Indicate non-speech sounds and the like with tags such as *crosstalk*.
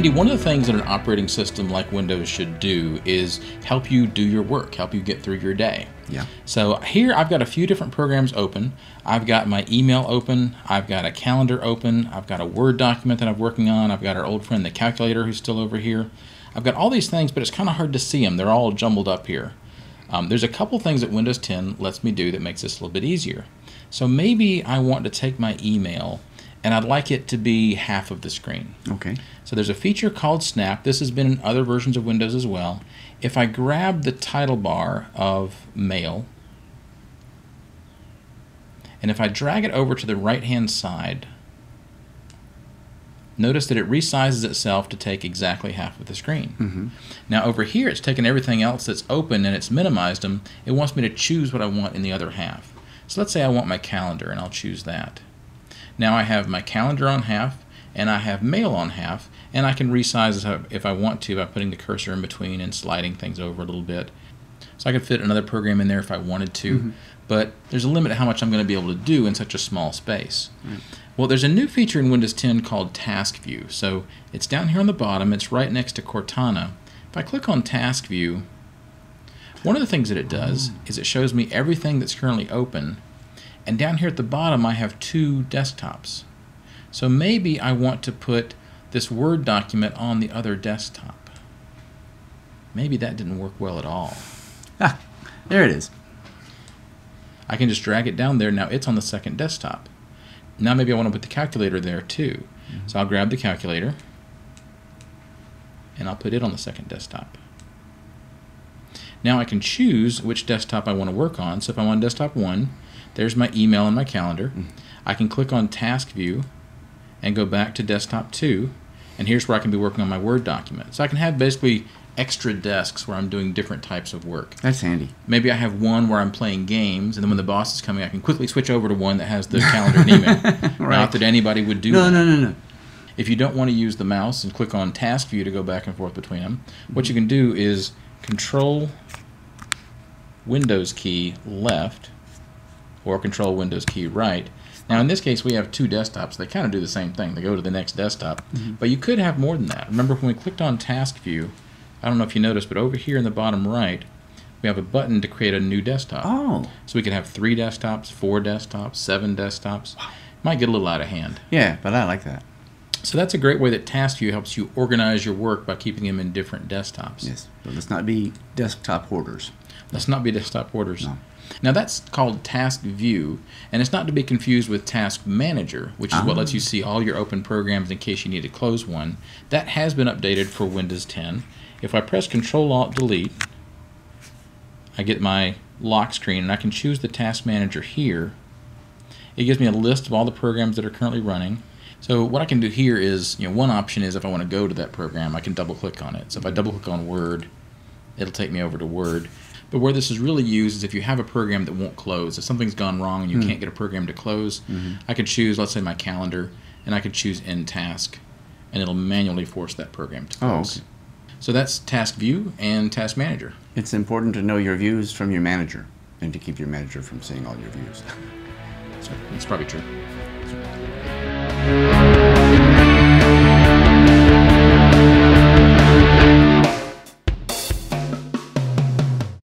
Andy, one of the things that an operating system like Windows should do is help you do your work, help you get through your day. Yeah. So here I've got a few different programs open. I've got my email open, I've got a calendar open, I've got a Word document that I'm working on, I've got our old friend the calculator who's still over here. I've got all these things, but it's kind of hard to see them. They're all jumbled up here. Um, there's a couple things that Windows 10 lets me do that makes this a little bit easier. So maybe I want to take my email and I'd like it to be half of the screen. Okay. So there's a feature called Snap. This has been in other versions of Windows as well. If I grab the title bar of Mail, and if I drag it over to the right hand side, notice that it resizes itself to take exactly half of the screen. Mm-hmm. Now over here it's taken everything else that's open and it's minimized them. It wants me to choose what I want in the other half. So let's say I want my calendar and I'll choose that. Now I have my calendar on half and I have mail on half and I can resize if I want to by putting the cursor in between and sliding things over a little bit. So I could fit another program in there if I wanted to, Mhm. but there's a limit to how much I'm going to be able to do in such a small space. Well, there's a new feature in Windows 10 called Task View. So it's down here on the bottom, it's right next to Cortana. If I click on Task View, one of the things that it does is it shows me everything that's currently open. And down here at the bottom, I have two desktops. So maybe I want to put this Word document on the other desktop. Maybe that didn't work well at all. Ah, there it is. I can just drag it down there. Now it's on the second desktop. Now maybe I want to put the calculator there too. So I'll grab the calculator and I'll put it on the second desktop. Now I can choose which desktop I want to work on. So if I'm on desktop one, there's my email and my calendar. Mm-hmm. I can click on task view and go back to desktop two and here's where I can be working on my Word document. So I can have basically extra desks where I'm doing different types of work. That's handy. Maybe I have one where I'm playing games, and then when the boss is coming, I can quickly switch over to one that has the calendar and email. *laughs* Right. Not that anybody would do No, that. no, no, no. If you don't want to use the mouse and click on Task View to go back and forth between them, what you can do is Control Windows key left or Control Windows key right. Now in this case we have two desktops. They kind of do the same thing. They go to the next desktop. Mm-hmm. But you could have more than that. Remember when we clicked on Task View, I don't know if you noticed, but over here in the bottom right, we have a button to create a new desktop. Oh, So we could have three desktops, four desktops, seven desktops. Wow. Might get a little out of hand. yeah, but I like that. So that's a great way that Task View helps you organize your work by keeping them in different desktops. Yes, but let's not be desktop hoarders. Let's not be desktop hoarders. No. Now that's called Task View, and it's not to be confused with Task Manager, which is what Ah. lets you see all your open programs in case you need to close one. That has been updated for Windows 10. If I press Control Alt Delete, I get my lock screen, and I can choose the Task Manager here. It gives me a list of all the programs that are currently running. So what I can do here is, you know, one option is if I want to go to that program, I can double click on it. So if I double click on Word, it'll take me over to Word. But where this is really used is if you have a program that won't close. If something's gone wrong and you hmm. can't get a program to close, mm-hmm. I could choose, let's say, my calendar, and I could choose End Task, and it'll manually force that program to Oh, close. okay. So that's Task View and Task Manager. It's important to know your views from your manager and to keep your manager from seeing all your views. So *laughs* that's probably true.